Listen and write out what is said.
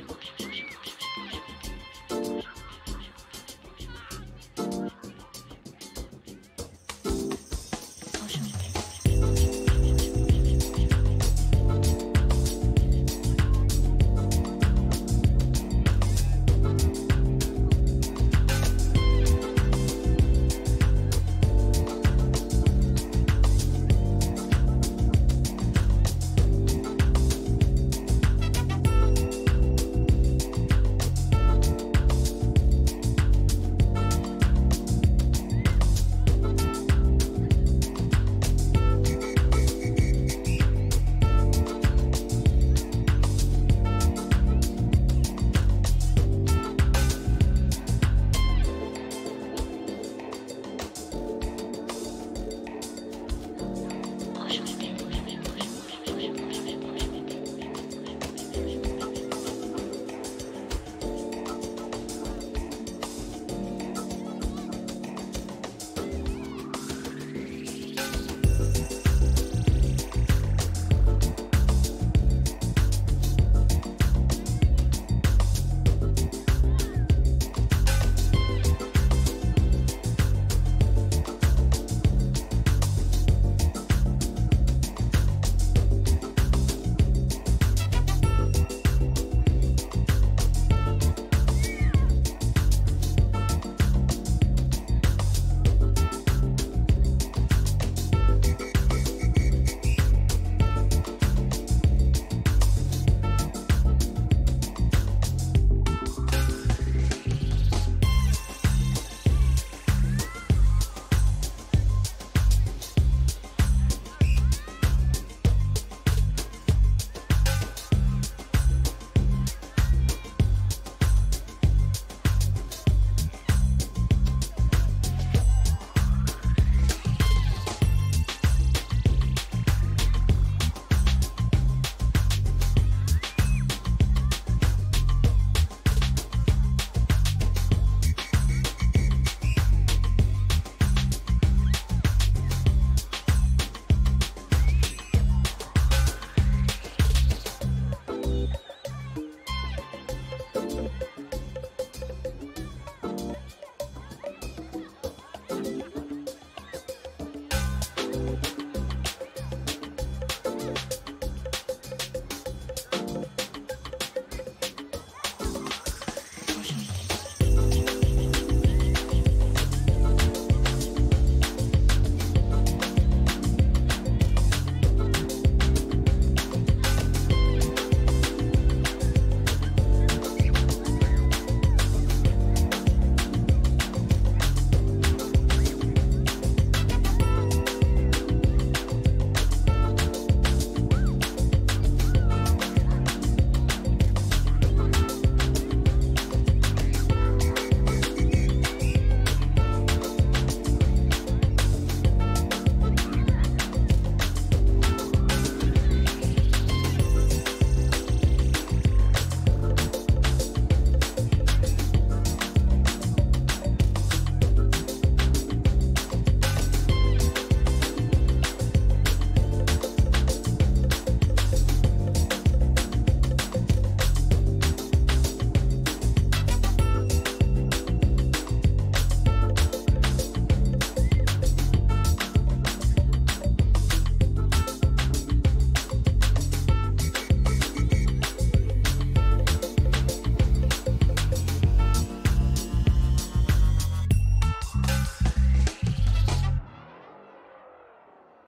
に。